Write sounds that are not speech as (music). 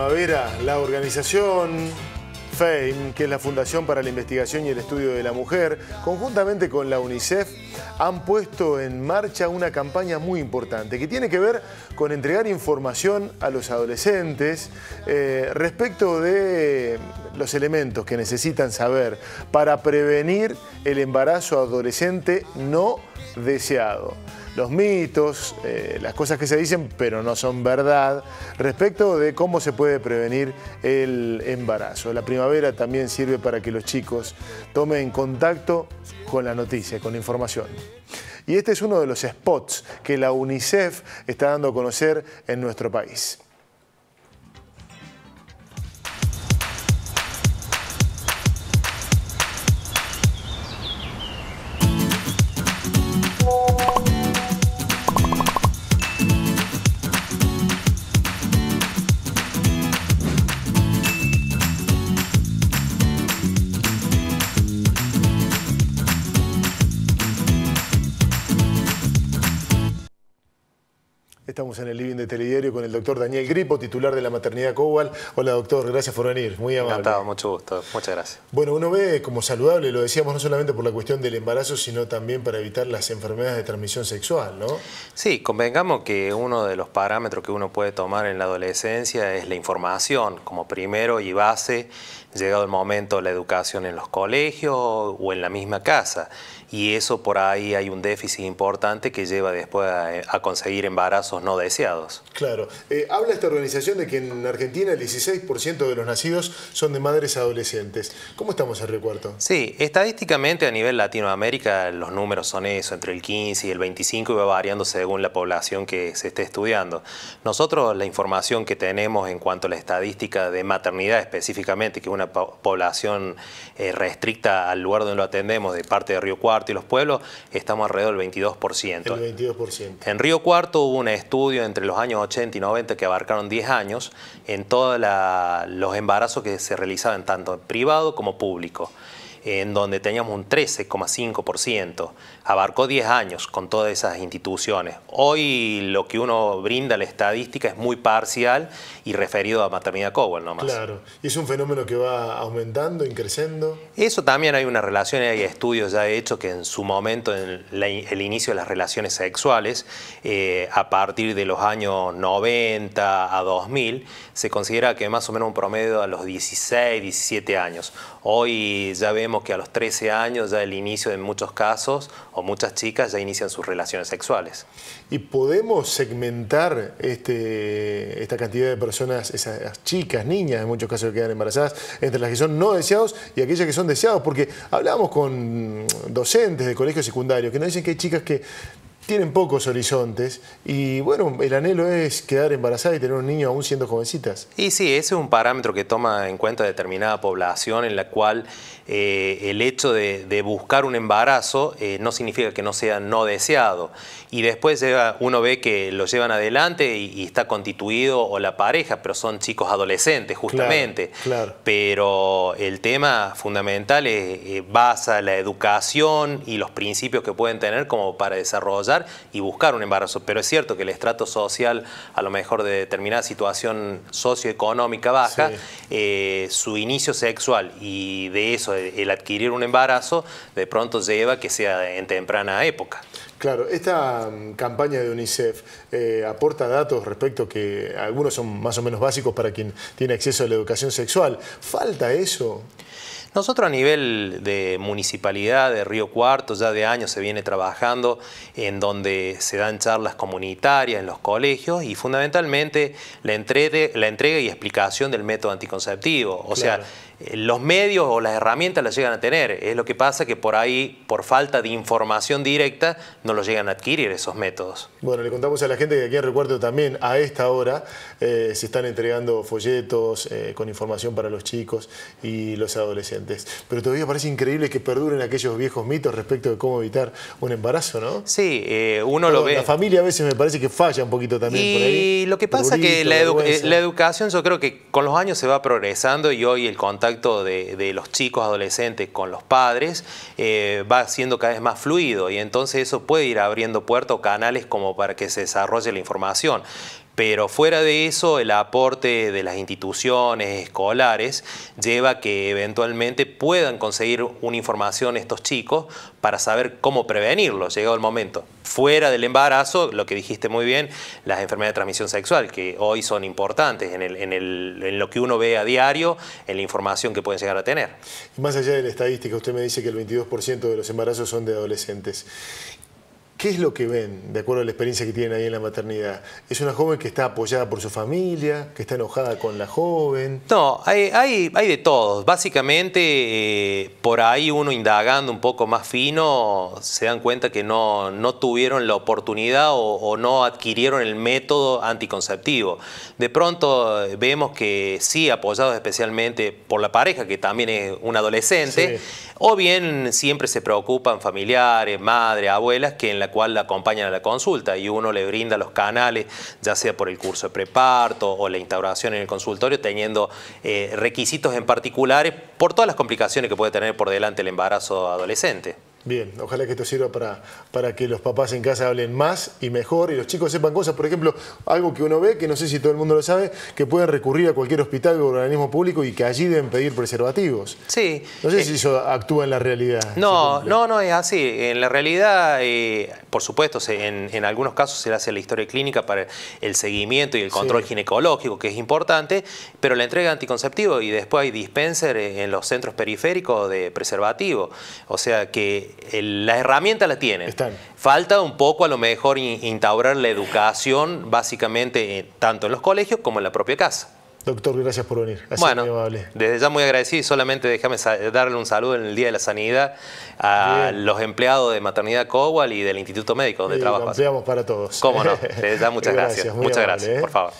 primavera, la organización FAME, que es la Fundación para la Investigación y el Estudio de la Mujer, conjuntamente con la UNICEF, han puesto en marcha una campaña muy importante que tiene que ver con entregar información a los adolescentes eh, respecto de los elementos que necesitan saber para prevenir el embarazo adolescente no deseado los mitos, eh, las cosas que se dicen pero no son verdad, respecto de cómo se puede prevenir el embarazo. La primavera también sirve para que los chicos tomen contacto con la noticia, con la información. Y este es uno de los spots que la UNICEF está dando a conocer en nuestro país. Estamos en el living de Telediario con el doctor Daniel Gripo, titular de la maternidad Cobal. Hola doctor, gracias por venir, muy amable. Encantado, mucho gusto, muchas gracias. Bueno, uno ve como saludable, lo decíamos no solamente por la cuestión del embarazo, sino también para evitar las enfermedades de transmisión sexual, ¿no? Sí, convengamos que uno de los parámetros que uno puede tomar en la adolescencia es la información, como primero y base, llegado el momento, la educación en los colegios o en la misma casa y eso por ahí hay un déficit importante que lleva después a, conseguir embarazos no deseados. Claro. Eh, habla esta organización de que en Argentina el 16% de los nacidos son de madres adolescentes. ¿Cómo estamos en Río Cuarto? Sí, estadísticamente a nivel Latinoamérica los números son eso, entre el 15 y el 25 y va variando según la población que se esté estudiando. Nosotros la información que tenemos en cuanto a la estadística de maternidad específicamente, que es una población eh, restricta al lugar donde lo atendemos de parte de Río Cuarto, y los pueblos, estamos alrededor del 22%. El 22%. En Río Cuarto hubo un estudio entre los años 80 y 90 que abarcaron 10 años en todos los embarazos que se realizaban tanto en privado como público en donde teníamos un 13,5%. Abarcó 10 años con todas esas instituciones. Hoy lo que uno brinda la estadística es muy parcial y referido a maternidad Cowell nomás. Claro, y es un fenómeno que va aumentando, increciendo. Eso también hay una relación, hay estudios ya hechos que en su momento, en el inicio de las relaciones sexuales, eh, a partir de los años 90 a 2000, se considera que más o menos un promedio a los 16, 17 años. Hoy ya vemos que a los 13 años ya el inicio de muchos casos o muchas chicas ya inician sus relaciones sexuales. ¿Y podemos segmentar este, esta cantidad de personas, esas chicas, niñas en muchos casos que quedan embarazadas, entre las que son no deseados y aquellas que son deseados? Porque hablábamos con docentes de colegios secundarios que nos dicen que hay chicas que tienen pocos horizontes y bueno, el anhelo es quedar embarazada y tener un niño aún siendo jovencitas. Y sí, ese es un parámetro que toma en cuenta determinada población en la cual eh, el hecho de, buscar un embarazo eh, no significa que no sea no deseado. Y después uno ve que lo llevan adelante y, está constituido o la pareja, pero son chicos adolescentes justamente. Claro, Pero el tema fundamental es, eh, basa la educación y los principios que pueden tener como para desarrollar y buscar un embarazo. Pero es cierto que el estrato social, a lo mejor de determinada situación socioeconómica baja, eh, su inicio sexual y de eso, el adquirir un embarazo, de pronto lleva que sea en temprana época. Claro, esta mm, campaña de UNICEF eh, aporta datos respecto que algunos son más o menos básicos para quien tiene acceso a la educación sexual. ¿Falta eso? Nosotros a nivel de municipalidad de Río Cuarto ya de años se viene trabajando en donde se dan charlas comunitarias en los colegios y fundamentalmente la, la entrega y explicación del método anticonceptivo. O sea, los medios o las herramientas las llegan a tener. Es lo que pasa que por ahí, por falta de información directa, no lo llegan a adquirir esos métodos. Bueno, le contamos a la gente que aquí en Recuerdo también a esta hora eh, se están entregando folletos eh, con información para los chicos y los adolescentes. Pero todavía parece increíble que perduren aquellos viejos mitos respecto de cómo evitar un embarazo, ¿no? Sí, uno lo ve. La familia a veces me parece que falla un poquito también y por ahí. Y lo que pasa es que la, la educación yo creo que con los años se va progresando y hoy el contacto de, los chicos adolescentes con los padres eh, va siendo cada vez más fluido y entonces eso puede ir abriendo puertas o canales como para que se desarrolle la información pero fuera de eso el aporte de las instituciones escolares lleva a que eventualmente puedan conseguir una información estos chicos para saber cómo prevenirlo, llegado el momento. Fuera del embarazo, lo que dijiste muy bien, las enfermedades de transmisión sexual, que hoy son importantes en, en lo que uno ve a diario, en la información que pueden llegar a tener. Y más allá de la estadística, usted me dice que el 22% de los embarazos son de adolescentes. ¿Qué es lo que ven, de acuerdo a la experiencia que tienen ahí en la maternidad? ¿Es una joven que está apoyada por su familia, que está enojada con la joven? No, hay, hay, de todo. Básicamente, eh, por ahí uno indagando un poco más fino, se dan cuenta que no, no tuvieron la oportunidad o, no adquirieron el método anticonceptivo. De pronto eh, vemos que sí, apoyados especialmente por la pareja, que también es un adolescente, o bien siempre se preocupan familiares, madres, abuelas, que en la cual la acompañan a la consulta y uno le brinda los canales, ya sea por el curso de preparto o la instauración en el consultorio, teniendo eh, requisitos en particulares por todas las complicaciones que puede tener por delante el embarazo adolescente. Bien, ojalá que esto sirva para, para que los papás en casa hablen más y mejor y los chicos sepan cosas. Por ejemplo, algo que uno ve, que no sé si todo el mundo lo sabe, que pueden recurrir a cualquier hospital o organismo público y que allí deben pedir preservativos. Sí. No sé si eso actúa en la realidad. No, no, no es así. En la realidad, eh, por supuesto, en, en, algunos casos se le hace la historia clínica para el seguimiento y el control ginecológico, que es importante, pero la entrega de anticonceptivo y después hay dispenser en los centros periféricos de preservativo. O sea que la herramienta la tienen. Falta un poco a lo mejor instaurar la educación básicamente eh, tanto en los colegios como en la propia casa. Doctor, gracias por venir. bueno, desde ya muy agradecido y solamente déjame darle un saludo en el Día de la Sanidad a los empleados de Maternidad Cowal y del Instituto Médico donde trabajo. Lo para todos. Cómo no, (laughs) desde ya muchas gracias. Muchas gracias, ¿eh? por favor.